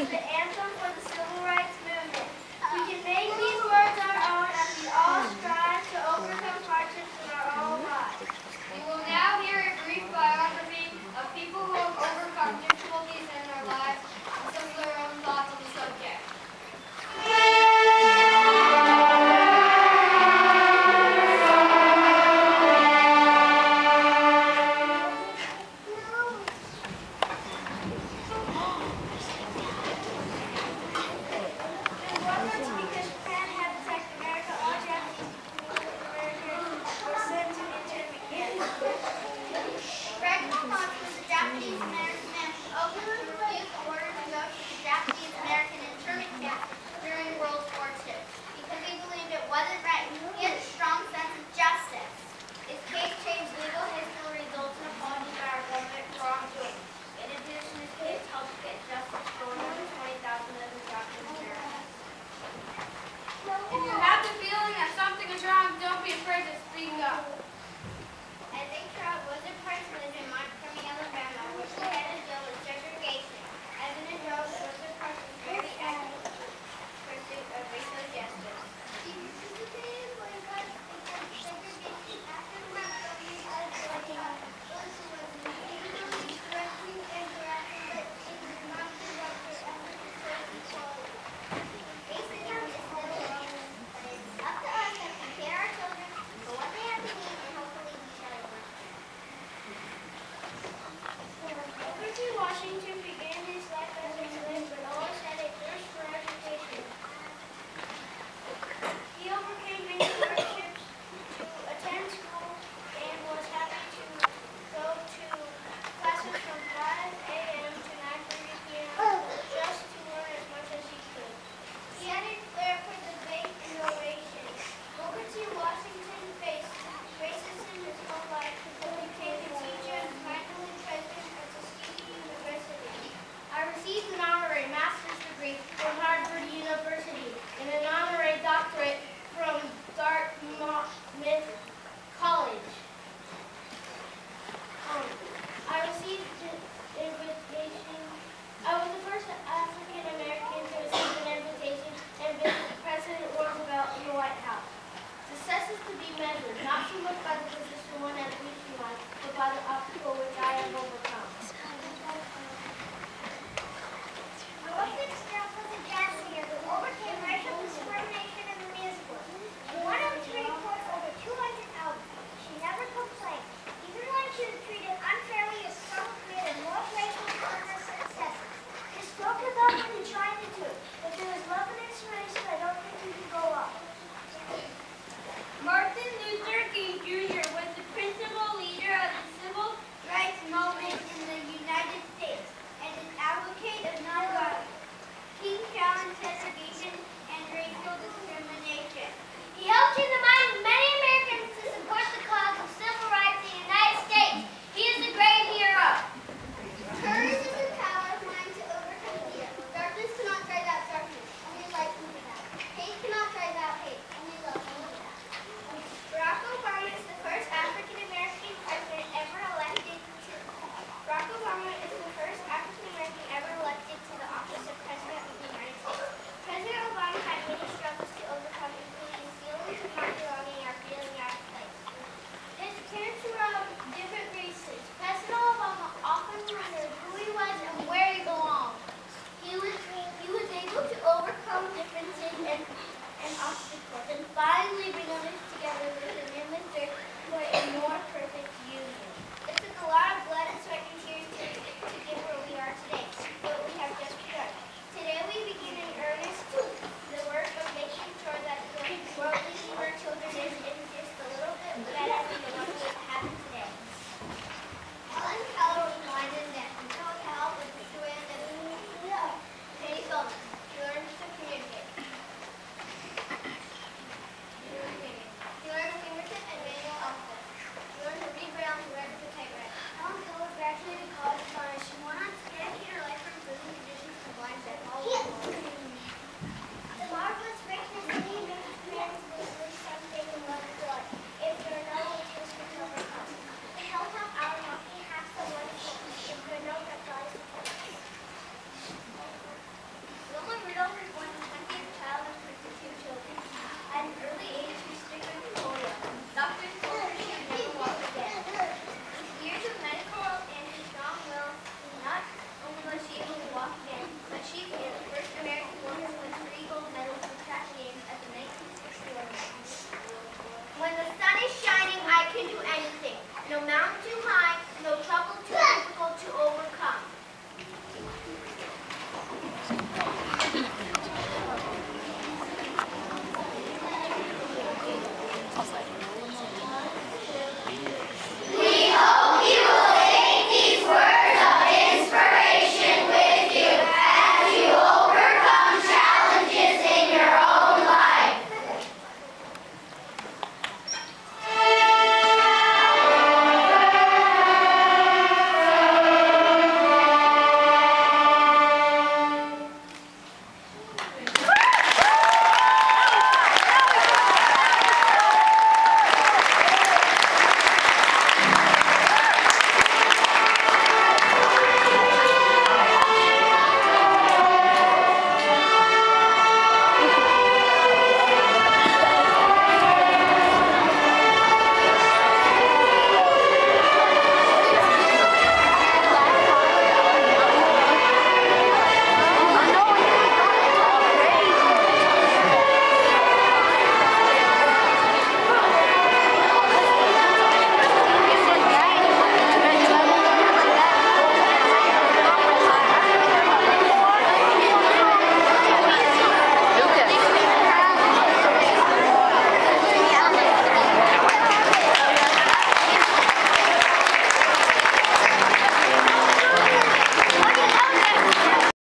Okay.